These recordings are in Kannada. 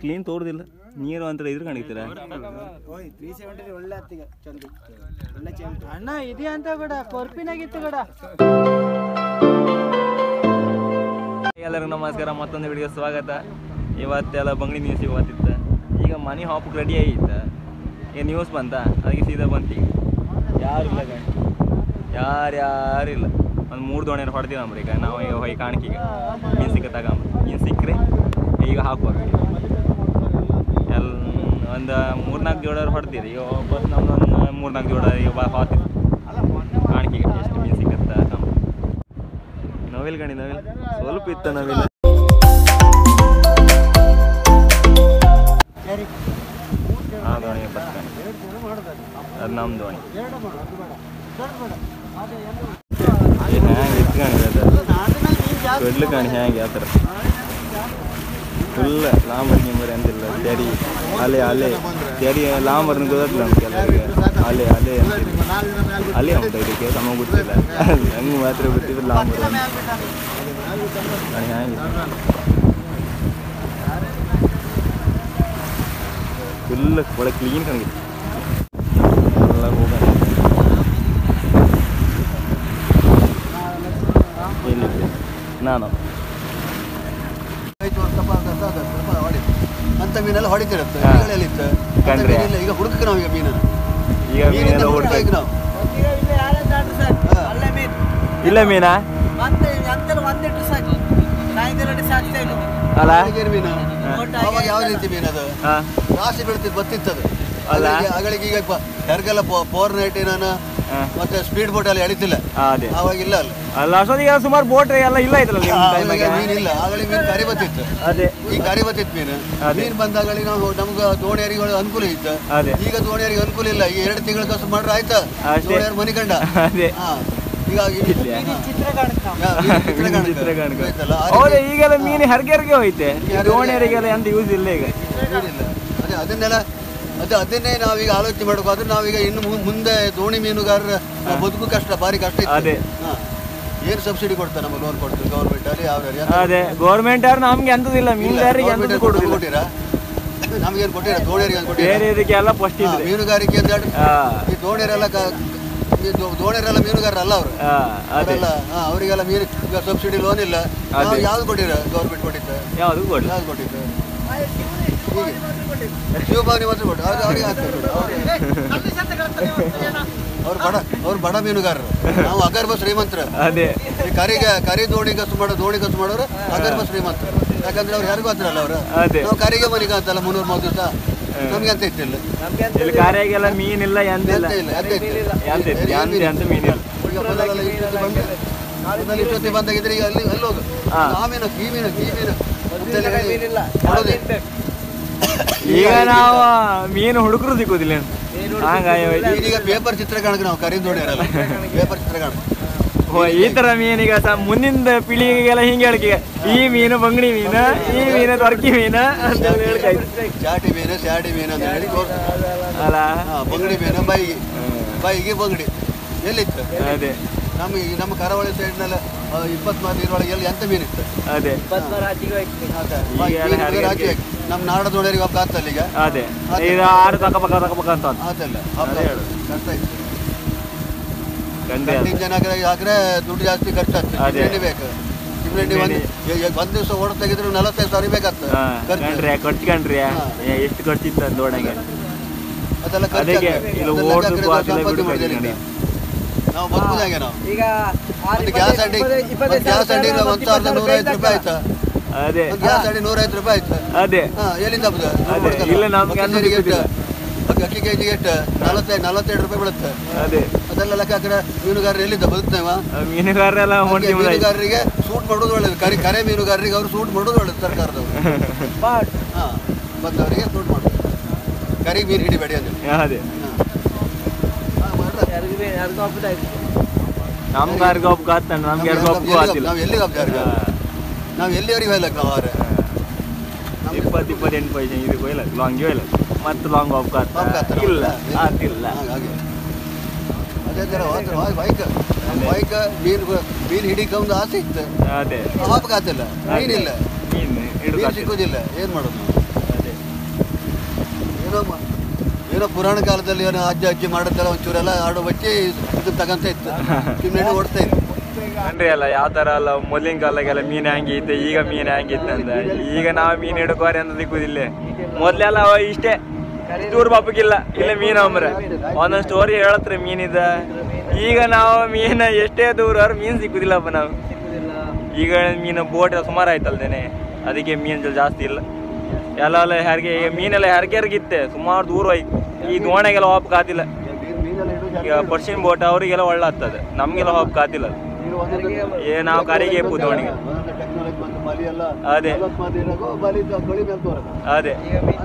ಕ್ಲೀನ್ ತೋರ್ದಿಲ್ಲ. ನೀರು ಅಂತ ಇದ್ರ ಕಾಣಿತೀರ? ಅಣ್ಣ ಇದೆ ಅಂತ ಕೂಡ ಕೊರ್ಪಿನಾಗಿತ್ತು ಕೂಡ ಎಲ್ಲರಿಗೂ ನಮಸ್ಕಾರ ಮತ್ತೊಂದು ವಿಡಿಯೋ ಸ್ವಾಗತ. ಇವತ್ತೆಲ್ಲ ಬಂಗ್ಡಿ ನ್ಯೂಸ್ ಇವತ್ತಿತ್ತು ಈಗ ಮನಿ ಹಾಪಕ್ಕೆ ರೆಡಿ ಆಗಿತ್ತು. ಈಗ ನ್ಯೂಸ್ ಬಂತ? ಅದಕ್ಕೆ ಸೀದಾ ಬಂತು ಈಗ ಯಾರು ಇಲ್ಲ ಗಂಡ. ಯಾರು ಯಾರು ಇಲ್ಲ. ಒಂದು ಮೂರು ದೋಣಿಯರು ಹೊಡೆದಿಲ್ಲ ಈಗ ನಾವು ಈಗ ಹೋಗಿ ಕಾಣಿಕೆ ಏನು ಸಿಕ್ಕ ಏನು ಸಿಕ್ಕರೆ. ಈಗ ಎಲ್ಲ ಒಂದು ಮೂರ್ನಾಲ್ಕು ಜೋಡರು ಹೊಡ್ತೀರಿ. ಈಗ ವಾಪಸ್ ನಮ್ದೊಂದು ಮೂರ್ನಾಲ್ಕು ಜೋಡ ಈಗ ಬಾ ಕಾಣಿಕೆಗೆ ಎಷ್ಟು ಮೀನು ಸಿಕ್ಕತ್ತ ತಗೊಂಬ ನವಿಲ್. ಗಣಿ ನವಿಲ್ ಸ್ವಲ್ಪ ಇತ್ತು ನವಿಲ್. ಆ ದೋಣಿ ಅದು ನಮ್ಮ ದೋಣಿ. ಹೆಂಗೆ ಇತ್ತು ಕಾಣಿ ಅದು ಕಾಣಿ ಹೆಂಗೆ ಆ ಥರ ಫುಲ್ ಲಾಂಬರ್ ಗಿಂಬರ್ ಅಂತಿಲ್ಲ ತೆರಿ ಅಲೆ ಅಲೆ ತೆರಿ ಲಾಂಬರ್ನ ಗೊತ್ತಿಲ್ಲ ನಮ್ಮ ಕೆಲವರಿಗೆ ಅಲೆ ಅಲೆ ಅಂತಿಲ್ಲ ಅಲೆ ಉಂಟು ಇದಕ್ಕೆ ತಮಗೆ ಗೊತ್ತಿಲ್ಲ ಹಂಗೆ ಮಾತ್ರ ಗೊತ್ತಿಲ್ಲ ಲಾಂಬರ್ ಹ್ಯಾಂಗೆ ಫುಲ್ ಒಳ್ಳೆ ಕ್ಲೀನ್ ಕಾಣಿಗೆ ಎಲ್ಲ ಹೋಗೋಣ ಎಲ್ಲಿದ್ದೆ ನಾನು ಅಂತ ಮೀನೆಲ್ಲ ಹೊಡಿತಿರುತ್ತೆ ಅಂತ ಕಂಡ್ರೆ? ಮೀನಿಲ್ಲ ಈಗ ಹುಡುಕ ನಾವು ಈಗ ಮೀನನ್ನು. ಈಗ ಮೀನಿಂದ ಮೀನೆಲ್ಲ ಹುಡುಕ ಈಗ ಓಡ್ಬೇಕು ನಾವು ಇಲ್ಲ ಮೀನಾ. ಅಲ್ಲ ಅಲ್ಲಿಗೇನು ಅವಾಗ ಯಾವ ರೀತಿ ಮೀನು ಅದು ರಾಶಿ ಬೀಳ್ತಿದ್ದು ಬತ್ತಿತ್ತದು ಅಲ್ಲ? ಅಗಳಿಗೆ ಈಗ ಯಾರಿಗೆಲ್ಲ ಫೋರ್ ನೈಟ್ ನಾನು ಹಾಂ ಮತ್ತೆ ಸ್ಪೀಡ್ ಬೋಟ್ ಅಲ್ಲಿ ಎಳಿತಿಲ್ಲ. ಅದೇ. ಅವಾಗ ಇಲ್ಲ ಅಲ್ಲ. ಅಲ್ಲ ಅಷ್ಟೊತ್ತಿಗೆ ಸುಮಾರು ಬೋಟ್ ಎಲ್ಲ ಇಲ್ಲ ಟೈಮಾಗೆ ಮೀನು ಇಲ್ಲ. ಆಗಲಿ ಮೀನು ಕರಿ ಬತ್ತಿತ್ತು ಅದೇ. ಈ ಕರಿ ಬತ್ತಿತ್ತು ಮೀನು. ಮೀನು ಬಂದಾಗಲಿ ನಾವು ನಮ್ಗೆ ದೋಣಿಯರಿಗೆ ಅನುಕೂಲ ಇತ್ತು. ಅದೇ. ಈಗ ದೋಣಿಯರಿಗೆ ಅನುಕೂಲ ಇಲ್ಲ. ಈಗ ಎರಡು ತಿಂಗಳ ಕಸ ಮಾಡ್ರೆ ಆಯ್ತಾ? ದೋಣಿಯರು ಮನೆ ಕಂಡ ಅದೇ ಈಗೆಲ್ಲ ಮೀನು ಹರ್ಗೆ ಹರ್ಗೆ ಹೋಯ್ತೆ ದೋಣಿಯರಿಗೆಲ್ಲ ಎಂತ ಯೂಸ್ ಇಲ್ಲ ಈಗ. ಅದೇ ಅದನ್ನೆಲ್ಲ ಅದೇ ಅದನ್ನೇ ನಾವೀಗ ಆಲೋಚನೆ ಮಾಡಬೇಕು. ಆದ್ರೆ ನಾವೀಗ ಇನ್ನು ಮುಂದೆ ದೋಣಿ ಮೀನುಗಾರರ ಬದುಕು ಕಷ್ಟ ಭಾರಿ ಕಷ್ಟ ಇದೆ ಅದೇ. ಏನು ಸಬ್ಸಿಡಿ ಕೊಡ್ತಾರೆ ನಮಗೆ ಲೋನ್ ಕೊಡ್ತಾರೆ ಗೌರ್ಮೆಂಟ್ ಅಲ್ಲಿ ಯಾವ ಅದೇ ಗೌರ್ಮೆಂಟ್ ಅವ್ರು ನಮ್ಗೆ ಎಂತದಿಲ್ಲ ಮೀನುಗಾರರಿಗೆ ಕೊಡುದಿಲ್ಲ. ಕೊಟ್ಟಿರಾ? ನಮಗೇನು ಕೊಟ್ಟಿರ? ದೋಣಿಯರಿಗೆ ಕೊಟ್ಟಿರ? ಇದಕ್ಕೆಲ್ಲ ಫಸ್ಟ್ ಮೀನುಗಾರಿಕೆ ಅಂತ ಈ ದೋಣಿಯರೆಲ್ಲ ದೋಣಿಯರೆಲ್ಲ ಮೀನುಗಾರರಲ್ಲ ಅವರು? ಅವರೆಲ್ಲ ಅವರಿಗೆಲ್ಲ ಮೀನು ಸಬ್ಸಿಡಿ ಲೋನ್ ಇಲ್ಲ. ಯಾವ್ದು ಕೊಟ್ಟಿರ? ಗೌರ್ಮೆಂಟ್ ಕೊಟ್ಟಿದ್ದ? ಯಾವುದು ಕೊಡ್ಲಿ ಯಾವ್ದು ಹೀಗೆ ಶಿವಭಾವನಿ ಮಾತ್ರ ಕೊಟ್ಟು ಅವ್ರು ಅವ್ರಿಗೆ ಹಾಕ್ತಾರೆ. ಅವ್ರು ಬಡ ಅವ್ರು ಬಡ ಮೀನುಗಾರರು ನಾವು ಅಗರ್ಭ ಶ್ರೀಮಂತರು ಅದೇ ಕರಿಗೆ ಕರಿ ದೋಣಿ ಕಸು ಮಾಡೋ ದೋಣಿ ಕಸು ಮಾಡೋರು ಅಗರ್ಭ ಶ್ರೀಮಂತರು ಯಾಕಂದ್ರೆ ಅವ್ರು ಯಾರಿಗೂ ಅಂತಾರಲ್ಲ ಅವರು ನಾವು ಕರಿಗೆ ಮನೆಗೆ ಅಂತಲ್ಲ ಮುನ್ನೂರು ಮೂವತ್ತು ದಿವಸ ನಮ್ಗೆ ಅಂತ ಇಟ್ಟಿಲ್ಲ ಇಲ್ಲಿ ಕಾರ್ಯಾಗೆಲ್ಲ ಮೀನಿಲ್ಲ ಎಂತ ಇಲ್ಲ ಎಂತ ಮೀನಿಲ್ಲ ಮೊದಲೆಲ್ಲ ಮೊದಲು ಬಂದಾಗಿದ್ರೆ ಈಗ ಅಲ್ಲಿ ಅಲ್ಲಿ ಹೋಗು. ಆ ಮೀನು ಈ ಮೀನು ಈ ಮೀನು ಅಂತೆಲ್ಲ ಹೇಳಿ ಕೊಡೋದೇ. ಈಗ ನಾವು ಮೀನು ಹುಡುಕರು ಸಿಕ್ಕುದಿಲ್ಲ. ಈಗ ಪೇಪರ್ ಚಿತ್ರ ಕಾಣಕ್ಕೆ ನಾವು ಕರೀದ್ ದೋಣಿಯರಲ್ಲ ಪೇಪರ್ ಓ, ಈ ತರ ಮೀನಿಗೆ ಸ ಮುಂದಿನ ಪೀಳಿಗೆಗೆಲ್ಲ ಹಿಂಗೆ ಹೇಳಿಕೆ ಈ ಮೀನು ಬಂಗಡಿ ಮೀನು ಈ ಮೀನು ತೊರ್ಕಿ ಮೀನು ಅಂತ ಹೇಳಿ ಚಾಟಿ ಮೀನು ಚಾಟಿ ಮೀನು ಅಂತ ಹೇಳಿ. ಅಲ್ಲ. ಬಂಗಡಿ ಮೀನು ಬೈಗಿ. ಬೈಗಿ ಬಂಗಡಿ. ಎಲ್ಲಿತ್ತು? ಅದೇ. ನಮಗೆ ಈ ನಮ್ಮ ಕರಾವಳಿ ಸೈಡ್ನೆಲ್ಲ ಇಪ್ಪತ್ಮಾರು ನೀರೊಳಗೆ ಎಲ್ಲಿ ಎಂತ ಅದೇ. ಮೀನು ಹರಿಕೆ ಹಾಕಿ ಹಾಕಿ. ನಮ್ಮ ನಾಡ ಒಡೆಯರಿಗೆ ಹಬ್ಬ ಆಗ್ತಲ್ಲ ಈಗ. ಅದೇ. ಈಗ ಆರು ತಕಪಕ್ಕ ತಕಪಕ್ಕ ಅಂತ ಅಂತು. ಆತಲ್ಲ ಹಬ್ಬ. ಹಾಕಿದ್ರೆ ಹಾಕಿದ್ರೆ ದುಡ್ಡು ಜಾಸ್ತಿ ಖರ್ಚಾಗ್ತದೆ ಅದೇ. ಸಿಮೆಂಟ್ ಬೇಕು. ಸಿಮೆಂಟ್ ಒಂದು ದಿವಸ ಓಡ ತೆಗೆದ್ರೆ ನಲವತ್ತೈದು ಸಾವಿರ ಬೇಕಾಗ್ತದೆ. ಖರ್ಚು. ಕಂಡ್ರೆ ಕೊಟ್ಕೊಂಡ್ರಿ. ಹಾ. ಎಷ್ಟು ಖರ್ಚಿತ್ತು ಅಂತ ಓಡಂಗೆ ಅದೆಲ್ಲ ಖರ್ಚು ಆಗ್ತದೆ. ನಾವು ಬರ್ಬೋದಾಗೆ ನಾವು? ಈಗ ಗ್ಯಾಸ್ ಅಡ್ಡಿ ಗ್ಯಾಸ್ ಸಾವಿರ ಅಡ್ಡಿ ಒಂದು ಸಾವಿರದ ನೂರೈವತ್ತು ರೂಪಾಯಿ ಆಯ್ತಾ? ಅದೇ. ಗ್ಯಾಸ್ ಅಡ್ಡಿ ನೂರೈವತ್ತು ರೂಪಾಯಿ ಆಯ್ತು. ಅದೇ. ಹಾ ಎಲ್ಲಿಂದ ಅದೇ, ಇಲ್ಲ ನಮ್ಗೆ. ಅಕ್ಕಿ ಕೆ ಜಿಗೆ ಎಷ್ಟು ನಲವತ್ತೈದು ನಲವತ್ತೆರಡು ರೂಪಾಯಿ ಬೀಳುತ್ತೆ. ಅದೇ. ಅದೆಲ್ಲ ಲೆಕ್ಕ ಹಾಕಿದ್ರೆ ಮೀನುಗಾರರು ಎಲ್ಲಿಂದ ಬದುಕ್ತೇವ ಮೀನುಗಾರರೆಲ್ಲ ಮೀನುಗಾರರಿಗೆ ಸೂಟ್ ಮಾಡೋದು ಒಳ್ಳೇದು. ಕರಿ ಕರೆ ಮೀನುಗಾರರಿಗೆ ಅವರು ಸೂಟ್ ಮಾಡೋದು ಒಳ್ಳೇದು ಸರ್ಕಾರದವರು. ಬಾಟ್. ಹಾ ಬಂದವರಿಗೆ ಸೂಟ್ ಮಾಡೋದು. ಕರಿ ಮೀನು ಹಿಡಿಬೇಡಿ ಅಂದ್ರೆ. ಅದೇ. ನಮ್ಗೆ ಯಾರಿಗೂ ಒಬ್ಬ ಕಾತಾನೆ ನಮ್ಗೆ ಯಾರಿಗೂ ಒಬ್ಬ ಆತಿಲ್ಲ. ನಾವು ಎಲ್ಲಿಗೆ ಹಬ್ಬ ನಾವು ಎಲ್ಲಿವರೆಗೆ ಹೋಯ್ಲಕ್ಕ ಅವ್ರೆ? ಇಪ್ಪತ್ತು ಇಪ್ಪತ್ತೆಂಟು ಪೈಸೆ ಇದು ಹೋಯ್ಲ ಲಾಂಗ್ ಹೋಯ್ಲ ಮತ್ತೆ ಲಾಂಗ್ ಆಫ್ ಪಾಪ ಕಾತ ಕಾತರ ಇಲ್ಲ ಆತಿಲ್ಲ ಹಾಗೆ. ಅದೇ ಥರ ಬೈಕ್ ಬೈಕ್ ಮೀನು ಮೀನು ಹಿಡಿಕೊಂದು ಆಸೆ ಇತ್ತು. ಅದೇ. ಅಪಘಾತ ಇಲ್ಲ. ಮೀನಿಲ್ಲ. ಮೀನು ಸಿಕ್ಕುದಿಲ್ಲ. ಏನು ಮಾಡೋದು ಅದೇ. ಏನೋ ಏನೋ ಪುರಾಣ ಕಾಲದಲ್ಲಿ ಏನೋ ಅಜ್ಜ ಅಜ್ಜಿ ಮಾಡುತ್ತಲ್ಲ ಒಂಚೂರೆಲ್ಲ ಆಡೋ ಬಚ್ಚಿ ಇದು ತಗಂತ ಇತ್ತು. ಕಿಮ್ನೆಣ್ಣೆ ಓಡ್ತಾ ಇತ್ತು. ಕಂಡ್ರಿ ಅಲ್ಲ, ಯಾವ ತರ ಅಲ್ಲ, ಮೊದಲಿನ ಕಾಲಗೆಲ್ಲ ಮೀನು ಹಂಗಿತ್ತು ಈಗ ಮೀನ್ ಹಂಗಿತ್ತು ಅಂತ ಈಗ ನಾವು ಮೀನು ಹಿಡ್ಕೋರಿ ಅಂತ ಸಿಕ್ಕುದಿಲ್ಲ ಮೊದ್ಲೆಲ್ಲ ಅವ ಇಷ್ಟೇ. ದೂರ ಬಾಪಕ್ಕಿಲ್ಲ ಇಲ್ಲ ಮೀನು ಅಂಬ್ರೆ. ಒಂದೊಂದು ಸ್ಟೋರಿ ಹೇಳತ್ರಿ ಮೀನಿದ ಈಗ ನಾವು ಮೀನ ಎಷ್ಟೇ ದೂರ ಮೀನ್ ಸಿಕ್ಕುದಿಲ್ಲಪ್ಪ ನಾವು ಈಗ ಮೀನು ಬೋಟ್ ಸುಮಾರು ಆಯ್ತಲ್ದೇನೆ. ಅದಕ್ಕೆ ಮೀನ್ ಜಾಸ್ತಿ ಇಲ್ಲ. ಎಲ್ಲ ಎಲ್ಲ ಹೆರಿಗೆ, ಈಗ ಮೀನೆಲ್ಲ ಹೆರಿಗೆ ಹೆರ್ಗಿತ್ತೆ ಸುಮಾರು ದೂರ ಹೋಯ್ತು ಈ ದೋಣೆಗೆಲ್ಲ ಹೋಪ್ ಕಾತಿಲ್ಲ ಈಗ ಪರ್ಶಿಯನ್ ಬೋಟ್ ಅವರಿಗೆಲ್ಲ ಒಳ್ಳೆ ಆಗ್ತದೆ ನಮಗೆಲ್ಲ ಕಾತಿಲ್ಲ ಅದು. ಏ ನಾವು ಕರಿಗೆ ಎಲ್ಲ ಅದೇ. ಅದೇ.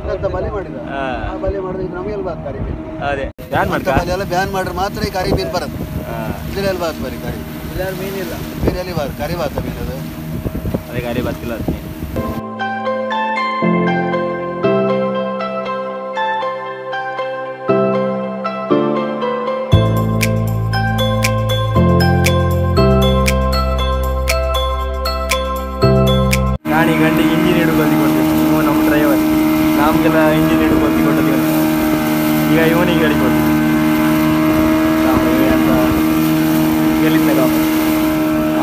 ಅಂತ ಬಲಿ ಮಾಡಿದ ಹಾ. ಆ. ಬಲಿ ಮಾಡಿದ್ರೆ ನಮಗೆಲ್ಲ ಬಾತ್ ಕರಿ ಮೀನು ಅದೇ ಬ್ಯಾನ್ ಮಾಡ್ತಾರೆ ಬ್ಯಾನ್ ಮಾಡ್ರೆ ಮಾತ್ರ ಈ ಕರಿ ಮೀನು ಬರುತ್ತೆ. ಇದ್ರಲ್ಲಿ ಬಾತ್ ಬರಿ ಕರಿ ಮೀನ್ ಮೀನಿಲ್ಲ. ಬೇರೆ ಎಲ್ಲಿ ಬಾತ್ ಕರಿ ಬಾತ ಮೀನು ಅದು ಅದೇ ಗಾಡಿ ಗಾಡಿ ಗಂಡಿಗೆ ಇಂಜಿನ್ ಹಿಡಿದು ಬಂದು ಕೊಡ್ತೀವಿ ಇವ ನಮ್ಮ ಡ್ರೈವರ್ ನಮಗೆಲ್ಲ ಇಂಜಿನ್ ಹಿಡಿದು ಬಂದು ಕೊಟ್ಟದ್ದು ಈಗ ಇವನಿಗೆ ಗಾಡಿ ಕೊಡ್ತೀವಿ ಎಲ್ಲಿಂದ ಗೆಲ್ಲಿದ್ದಾಗ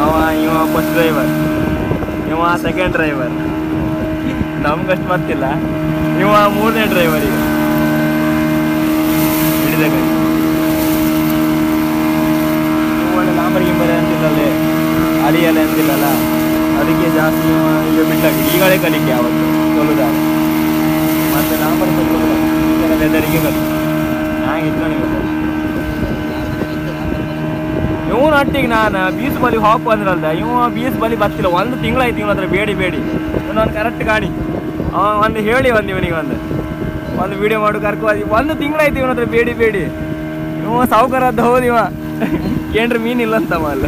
ಅವ, ಇವ ಫಸ್ಟ್ ಡ್ರೈವರ್ ಇವ ಸೆಕೆಂಡ್ ಡ್ರೈವರ್ ನಮ್ಗಷ್ಟು ಮತ್ತಿಲ್ಲ ಇವ ಮೂರನೇ ಡ್ರೈವರ್ ಈಗ. ಹಿಡಿದ ಗಾಡಿ ಇವ ಒಳ್ಳೆ ಲಾಂಬರ್ ಗಿಂಬರ್ ಅಂತಿಲ್ಲಲ್ಲೇ ಅರಿಯಲ್ಲ ಅಂತಿಲ್ಲಲ್ಲ. ಅದಕ್ಕೆ ಜಾಸ್ತಿ ಈಗ ಬಿಟ್ಟಾಗಿ ಈಗಲೇ ಕಲಿಕೆ ಅವತ್ತು ಮತ್ತು ಮತ್ತೆ ನಾ ಈಗೆಲ್ಲ ಲೆದರಿಗೆ ಕಲಿ ಹಾಗೆ ಇಟ್ಕೊಂಡಿಲ್ಲ ಇವನು ನಾನು ಬೀಸ್ ಬಲಿ ಹಾಕು ಅಂದ್ರಲ್ದ ಇವ ಬೀಸ್ ಬಲಿ ಬರ್ತಿಲ್ಲ. ಒಂದು ತಿಂಗಳಾಯ್ತು ಇವನ ಹತ್ರ ಬೇಡಿ ಬೇಡಿ. ನಾನು ಕರೆಕ್ಟ್ ಕಾಣಿ ಒಂದು ಹೇಳಿ ಒಂದು ಇವನಿಗೆ ಒಂದು. ಒಂದು ವಿಡಿಯೋ ಮಾಡು, ಕರ್ಕೊ. ಒಂದು ತಿಂಗಳಾಯ್ತು ಇವನ ಹತ್ರ ಬೇಡಿ ಬೇಡಿ. ಇವ ಸಾವುಕಾರದ್ದು ಹೌದು ಇವ. ಕೇಂದ್ರ ಮೀನಿಲ್ಲ ಅಂತವ ಅಲ್ಲ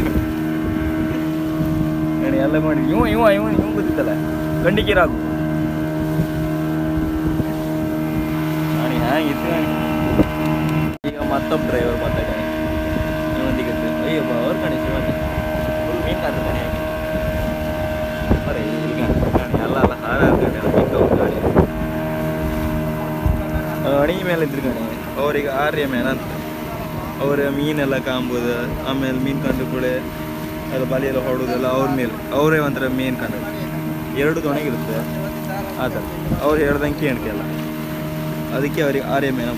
ನೋಡಿ ಎಲ್ಲ ಮಾಡಿ. ಇವ ಇವ ಇವ ಇವ ಗೊತ್ತಿತ್ತಲ್ಲ. ಗಂಡಿಕೀರಾಗು ನಾನಿ ಹ್ಯಾಂಗಿತ್ತು ಈಗ ಮತ್ತೊಬ್ಬ ಡ್ರೈವರ್ ಗಾಡಿ ಇವೊಂದಿಗೆ ಅಯ್ಯೋ ಅವ್ರು ಕಣಿ ಶಿವಣ್ಣ ಫುಲ್ ಮೀನ್ ಕಾದ ಕಣಿ ಕಾಣಿ, ಅಲ್ಲ ಅಲ್ಲ ಹಾರ ಕಣಿ ಮೇಲೆ ಇದ್ರು ಕಣಿ. ಅವ್ರಿಗೆ ಆರ್ಯ ಮೇಲೆ ಅಂತ. ಅವ್ರ ಮೀನೆಲ್ಲ ಕಾಂಬೋದು, ಆಮೇಲೆ ಮೀನು ಕಂಡು ಕೂಡ ಅದು ಬಲಿ ಎಲ್ಲ ಹೊಡೋದೆಲ್ಲ ಅವ್ರ ಮೇಲೆ. ಅವರೇ ಒಂಥರ ಮೇನ್ ಕಂಡ ಎರಡು ದೊಣೆಗಿರುತ್ತೆ ಆ ಥರ ಅವ್ರು ಹೇಳ್ದಂಗೆ ಕೇಳ್ಕೆಲ್ಲ ಅದಕ್ಕೆ ಅವ್ರಿಗೆ ಆರ್ಯ ಮೇನ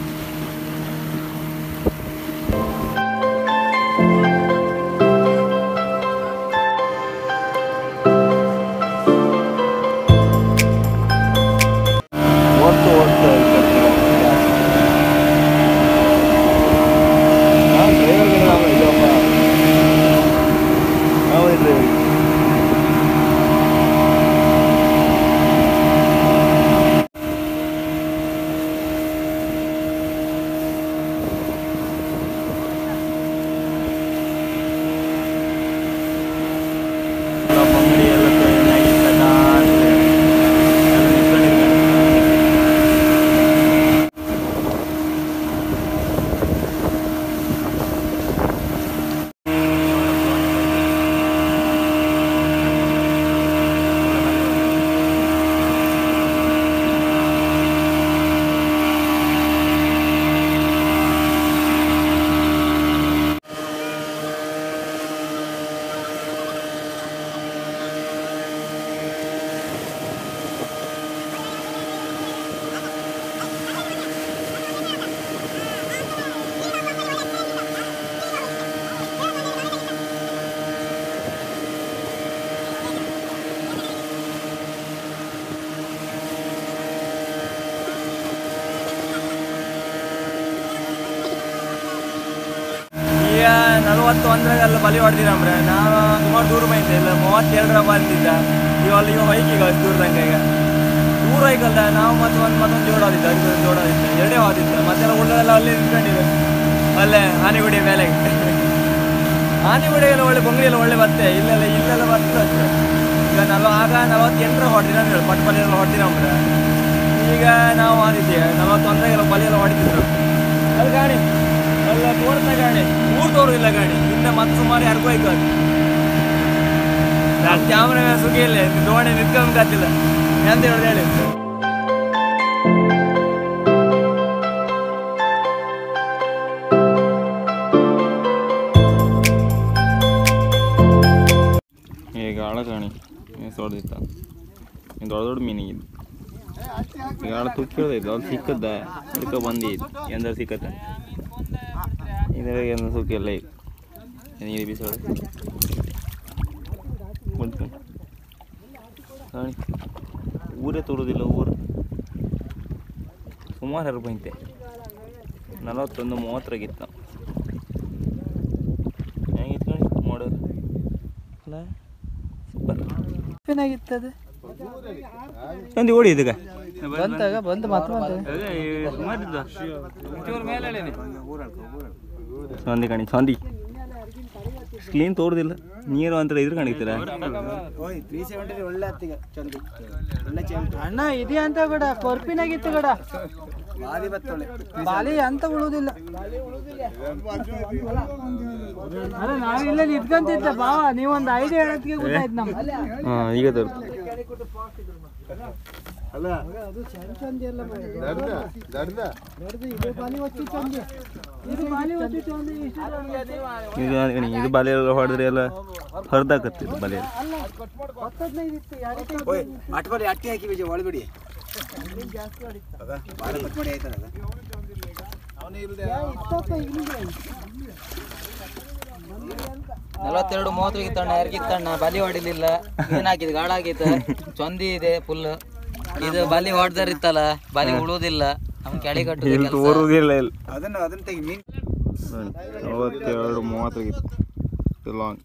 ಈಗ ಅಂದ್ರೆ ಎಲ್ಲ ಬಲಿ ಹೊಡೆದಿರಮ್ರೆ ನಾನು ಸುಮಾರು ದೂರ ಬಂದಿದ್ದೆ ಇಲ್ಲ ಮೂವತ್ತೆರಡರ ಬಂದಿದ್ದ ಈಗ ಬೈಕ್ ಈಗ ಅಷ್ಟು ದೂರದಂಗೆ ಈಗ. ದೂರ ಈಗಲ್ಲ ನಾವು ಮತ್ತೆ ಒಂದು ಮತ್ತೊಂದು ಜೋಡಾದಿದ್ದ ಐದು ಜೋಡಾದಿದ್ದ ಎರಡೇ ಹೋದಿದ್ದ ಮತ್ತೆಲ್ಲ ಉಳ್ಳದೆಲ್ಲ ಅಲ್ಲಿ ನಿಂತ್ಕೊಂಡಿವೆ ಅಲ್ಲೇ ಆನೆಗುಡಿ ಮೇಲೆ. ಆನೆಗುಡಿಗೆಲ್ಲ ಒಳ್ಳೆ ಬೊಂಗಲಿ ಎಲ್ಲ ಒಳ್ಳೆ ಬತ್ತೆ. ಇಲ್ಲೆಲ್ಲ ಇಲ್ಲೆಲ್ಲ ಬರ್ತದೆ. ಈಗ ನಲ್ವ ಆಗ ನಲವತ್ತೆಂಟರ ಹೊಡೆದಿರ ಹೇಳಿ, ಪಟ್ ಎಲ್ಲ ಅಂದ್ರೆ. ಈಗ ನಾವು ಆದಿದ್ದೆ ನಲವತ್ತೊಂದರೆಗೆಲ್ಲ ಬಲಿ ಎಲ್ಲ ಹೊಡೆದಿದ್ರು ಅಲ್ಲಿ ಗಾಡಿ. ಈಗ ಗಾಡಿ ಊರು ತೋರಿಲ್ಲ ಗಾಡಿ. ಇನ್ನ ಮತ್ತೆ ಸುಮಾರು ಯಾರಿಗೂ ಆಯ್ತು ಅದು. ನಾನು ಕ್ಯಾಮ್ರಾ ಸುಖ ಇಲ್ಲ ದೋಣಿ ನಿಂತ್ಕೊಂಬಾತಿಲ್ಲ ಎಂತ ಹೇಳಿ. ಏ ಈಗ ಆಳ ಕಾಣಿ ದೊಡ್ಡ ದೊಡ್ಡ ಮೀನಿಗಿದ್ದು ಈಗ ಆಳ ಅದು ಸಿಕ್ಕದ ಅದಕ್ಕೆ ಬಂದಿ ಎಂದ್ರೆ ಸಿಕ್ಕತ್ತೆ. ಇದ್ರಾಗ ಏನು ಸುಕ್ಕಿಲ್ಲ ಈಗ ನೀರು ಬಿಸೋದು ಬಂತು ನೋಡಿ ಊರೇ ತೋರುದಿಲ್ಲ ಊರು. ಸುಮಾರು ಹರ ಬಂತೆ? ನಲವತ್ತೊಂದು ಮೂವತ್ತರಾಗಿತ್ತು ನಾವು. ಹೆಂಗಿತ್ತು ನೋಡಿ ಮಾಡೋದು? ಅಲ್ಲ ಸೂಪರ್. ಅದು? ಒಂದು ಓಡಿ ಇದಕ್ಕೆ ಬಂತಾಗ ಬಂದು ಮತ್ತೆ ಸಂದಿ ಕಣಿ ಸಂದಿ ಕ್ಲೀನ್ ತೋರ್ದಿಲ್ಲ. ನೀರು ಅಂತ ಇದ್ರ ಕಾಣಿಸ್ತೀರ ಅಣ್ಣ ಇದೆ ಅಂತ ಕೂಡ ಕೊರ್ಪಿನಾಗಿತ್ತು ಕೂಡ ಬಾಲಿ ಅಂತ ಉಳುದಿಲ್ಲ. ಅಲ್ಲ ನಾವಿಲ್ಲ ನಿಂತ್ಕೊಂತಿದ್ದೆ ಬಾ ನೀವೊಂದು ಐಡಿಯಾ ಹೇಳೋದಕ್ಕೆ ಗೊತ್ತಾಯ್ತು ನಮ್ಗೆ. ಹಾಂ ಈಗ ಇದು ಬಾಲಿ ಹೊಚ್ಚು ಚಂದಿ. ಇಷ್ಟು ಇದು ಇದು ಬಾಲಿ ಎಲ್ಲ ಹೊಡೆದ್ರೆ ಎಲ್ಲ ಹರಿದಾಕತ್ತೆ ಇದು ಬಾಲಿ ಅಟ್ಬಡಿ ಅಟ್ಟಿ ಹಾಕಿ ಬೀಜ ಒಳಬಿಡಿ ನಲವತ್ತೆರಡು ಮೂವತ್ತು ಗಿತ್ತಣ್ಣ ಎರಗಿತ್ತಣ್ಣ ಬಲಿ ಹೊಡಿಲಿಲ್ಲ. ಏನಾಗಿದೆ ಗಾಳಾಗಿತ್ತು ಚೊಂದಿ ಇದೆ ಫುಲ್ ಇದು ಬಲಿ ಹೊಡೆದ್ರಿತ್ತಲ್ಲ ಇತ್ತಲ್ಲ ಬಲಿ ಉಳುವುದಿಲ್ಲ ನಮ್ ಕೆಳಿ ಇಲ್ಲಿ ಕಟ್ಟುದು ತೋರುದಿಲ್ಲ ಇಲ್ಲಿ. ಅದನ್ನ ಅದನ್ನ ತೆಗಿ ಮೀನ್. ನಲವತ್ತೆರಡು ಮೂವತ್ತರಾಗಿತ್ತು ಲಾಂಗ್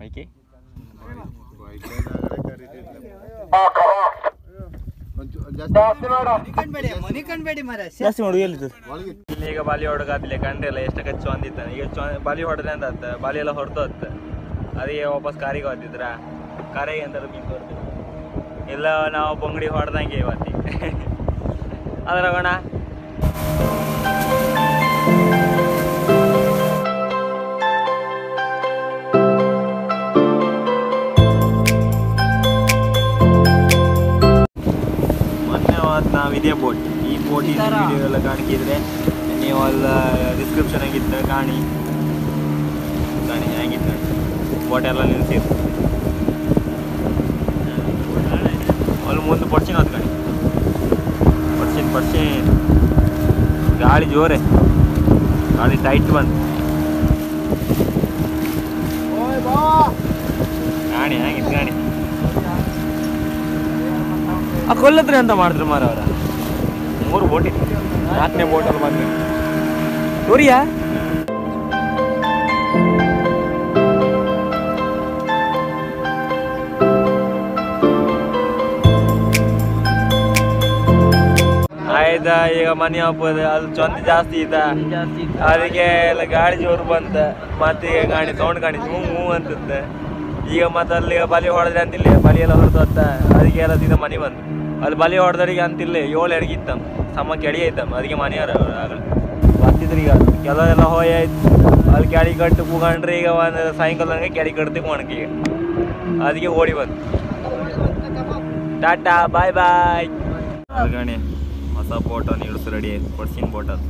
ಆಯ್ಕೆ ಮನಿ ಕಣ್ಬೇಡಿ ಮರ ಜಾಸ್ತಿ ಮಾಡು ಎಲ್ಲಿ ಇಲ್ಲಿ ಈಗ ಬಾಲಿ ಹೊಡಗಾದಿಲ್ಲ ಕಂಡ್ರಿಲ್ಲ ಎಷ್ಟು ಕಚ್ಚು ಅಂದಿತ್ತಾನೆ ಈಗ ಚೊ ಬಾಲಿ ಹೊಡೆದ್ರೆ ಅಂತ ಬಾಲಿ ಎಲ್ಲ ಹೊಡೆದು ಅದೇ ವಾಪಸ್ ಕಾರಿಗೆ ಹೋದಿದ್ರ? ಕಾರಿಗೆ ಅಂತ ಮೀನು ಹೊಡ್ತೀವಿ ಇಲ್ಲ ನಾವು ಬಂಗಡಿ ಹೊಡೆದಂಗೆ ಇವತ್ತಿ. ಗೋಣ ಮೊನ್ನೆ ಅವತ್ತು ನಾವು ಇದೇ ಬೋಟ್. ಈ ಬೋಟ್ ವಿಡಿಯೋ ಎಲ್ಲ ಕಾಣಿಕಿದ್ರೆ ನೀವು ಅಲ್ಲ ಡಿಸ್ಕ್ರಿಪ್ಷನ್ ಆಗಿತ್ತು ಕಾಣಿ. ಕಾಣಿ ಹೆಂಗಿತ್ತು ಬೋಟ್ ಎಲ್ಲ ನಿಲ್ಸಿತ್ತು ಅಲ್ಲಿ ಮುಂದೆ ಪಡ್ಸಿನ ಅದು ಕಾಣಿ ಪಡ್ಸಿನ ಪಡ್ಸಿನ ಗಾಳಿ ಜೋರೆ ಗಾಳಿ ಟೈಟ್ ಬಂತು ಗಾಣಿ ಹೆಂಗಿತ್ತು ಗಾಣಿ ಆ ಕೊಲ್ಲತ್ರ ಅಂತ ಮಾಡಿದ್ರು ಮಾರ ಅವರ ಮೂರು ಬೋಟ್ ಇತ್ತು ನಾಲ್ಕನೇ ಬೋಟಲ್ಲಿ ಬಂದ್ರೆ ತೋರಿಯಾ ಆಯ್ತಾ? ಈಗ ಮನೆ ಹಬ್ಬದ ಅದು ಚಂದ ಜಾಸ್ತಿ ಇದ್ದ. ಅದಕ್ಕೆ ಎಲ್ಲ ಗಾಡಿ ಜೋರು ಬಂತ. ಮತ್ತೆ ಈಗ ಗಾಡಿ ಸೌಂಡ್ ಕಾಣಿಸ್ ಹ್ಞೂ ಹ್ಞೂ ಈಗ ಮತ್ತೆ ಅಲ್ಲಿ ಬಲಿ ಹೊಡೆದ್ರೆ ಅಂತಿಲ್ಲ. ಬಲಿ ಎಲ್ಲ ಹೊರತು ಅತ್ತ ಅದಕ್ಕೆ ಎಲ್ಲ ಸೀದಾ ಮನೆ ಬಂತು. ಅಲ್ಲಿ ಬಲಿ ಹೊಡೆದವ್ರಿಗೆ ಅಂತಿಲ್ಲ. ಏಳು ಎಡಗಿತ್ತಮ್ಮ ಸಮ ಕೆಡಿ ಐತಮ್ಮ ಅದಕ್ಕೆ ಮನೆಯವ್ರ ಆಗಲ್ಲ. ಬರ್ತಿದ್ರು ಈಗ. ಕೆಲವೆಲ್ಲ ಹೋಯ್ ಆಯ್ತು. ಅಲ್ಲಿ ಕೆಡಿ ಕಟ್ಟು ಕೂಗೊಂಡ್ರೆ ಈಗ ಒಂದು ಸಾಯಂಕಾಲ ನನಗೆ ಕೆಡಿ ಕಟ್ತಿ ಕೊಣಕ್ಕೆ ಅದಕ್ಕೆ ಓಡಿ ಬಂತು. ಟಾಟಾ, ಬಾಯ್ ಬಾಯ್. ಗಣಿ ಹೊಸ ಬೋಟ್ ಇಳಿಸ್ ರೆಡಿ ಆಯ್ತು ಪಡ್ಸಿನ ಬೋಟ್ ಅದು.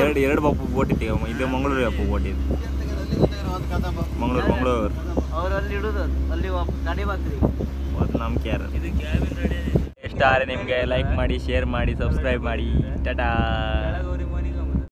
ಎರಡು ಎರಡು ಬಾಪು ಬೋಟ್ ಇತ್ತು. ಇದು ಮಂಗಳೂರು ಬಾಪು ಬೋಟ್ ಇದು. ಮಂಗಳೂರು ಮಂಗಳೂರು. ಅವ್ರು ಅಲ್ಲಿ ಇಡುದು ಅಲ್ಲಿ ಗಾಡಿ ಬರ್ತೀರಿ ಅದು ನಮ್ಮ ಇಷ್ಟ ನಿಮಗೆ ಲೈಕ್ ಮಾಡಿ ಶೇರ್ ಮಾಡಿ ಸಬ್ಸ್ಕ್ರೈಬ್ ಮಾಡಿ. ಟಾಟಾ.